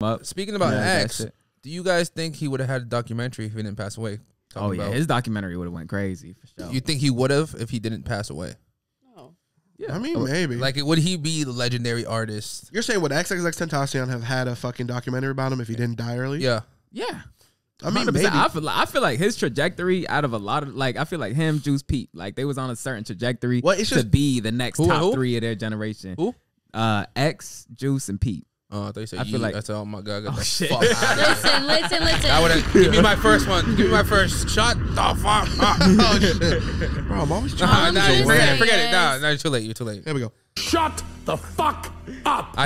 up. Speaking about Yeah, that X, do you guys think he would have had a documentary if he didn't pass away? Oh yeah, about- his documentary would have went crazy for sure. You think he would have if he didn't pass away? No. yeah. I mean, maybe. Like, would he be the legendary artist? You're saying would XXXTentacion have had a fucking documentary about him if he didn't die early? Yeah. yeah. I mean, 100%. maybe. I feel like I feel like his trajectory out of a lot of like I feel like him, Juice, Peep, like they was on a certain trajectory Well, it's to be the next Who- top who? three of their generation. Who? Uh, X, Juice, and Peep. Oh, I thought you said I feel you. like- I said, oh my god, get Oh, the shit. fuck out of here. Listen, listen, listen. I would have give me my first one. Give me my first. Shut the fuck up. oh shit, bro! I'm always Nah, trying. nah, just forget it. saying Forget it. is- Nah, nah, you're too late. You're too late. There we go. Shut the fuck up. I